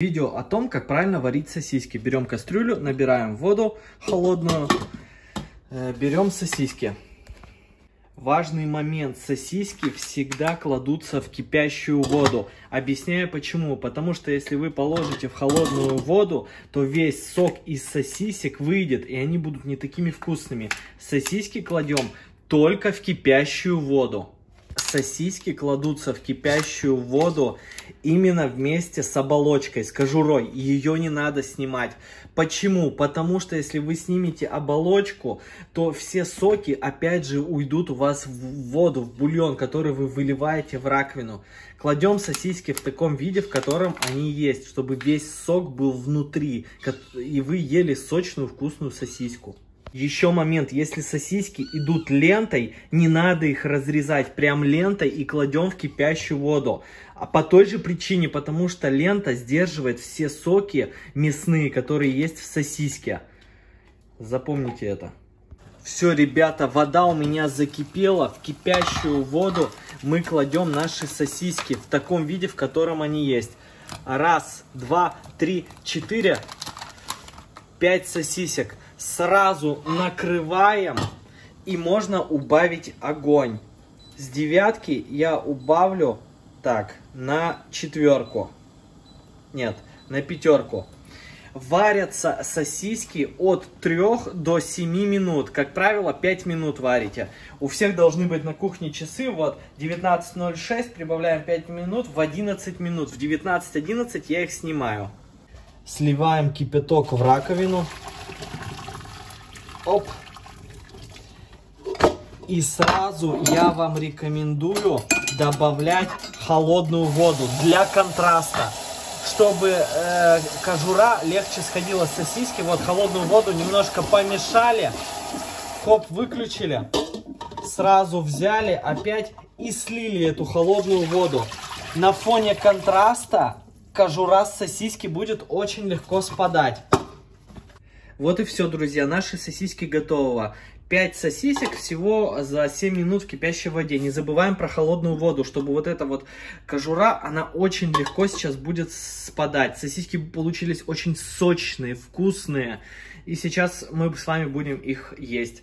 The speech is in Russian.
Видео о том, как правильно варить сосиски. Берем кастрюлю, набираем воду холодную, э, берем сосиски. Важный момент. Сосиски всегда кладутся в кипящую воду. Объясняю почему. Потому что если вы положите в холодную воду, то весь сок из сосисек выйдет, и они будут не такими вкусными. Сосиски кладем только в кипящую воду сосиски кладутся в кипящую воду именно вместе с оболочкой, с кожурой. Ее не надо снимать. Почему? Потому что если вы снимете оболочку, то все соки опять же уйдут у вас в воду, в бульон, который вы выливаете в раковину. Кладем сосиски в таком виде, в котором они есть, чтобы весь сок был внутри, и вы ели сочную вкусную сосиску. Еще момент, если сосиски идут лентой, не надо их разрезать прям лентой и кладем в кипящую воду. А по той же причине, потому что лента сдерживает все соки мясные, которые есть в сосиске. Запомните это. Все, ребята, вода у меня закипела. В кипящую воду мы кладем наши сосиски в таком виде, в котором они есть. Раз, два, три, четыре, пять сосисек сразу накрываем и можно убавить огонь. С девятки я убавлю так на четверку. Нет, на пятерку. Варятся сосиски от 3 до 7 минут. Как правило, 5 минут варите. У всех должны быть на кухне часы. Вот 19.06, прибавляем 5 минут в 11 минут. В 19.11 я их снимаю. Сливаем кипяток в раковину. Оп. И сразу я вам рекомендую добавлять холодную воду для контраста. Чтобы э, кожура легче сходила с сосиски. Вот холодную воду немножко помешали. Хоп, выключили. Сразу взяли опять и слили эту холодную воду. На фоне контраста кожура с сосиски будет очень легко спадать. Вот и все, друзья, наши сосиски готовы. 5 сосисек всего за 7 минут в кипящей воде. Не забываем про холодную воду, чтобы вот эта вот кожура, она очень легко сейчас будет спадать. Сосиски получились очень сочные, вкусные. И сейчас мы с вами будем их есть.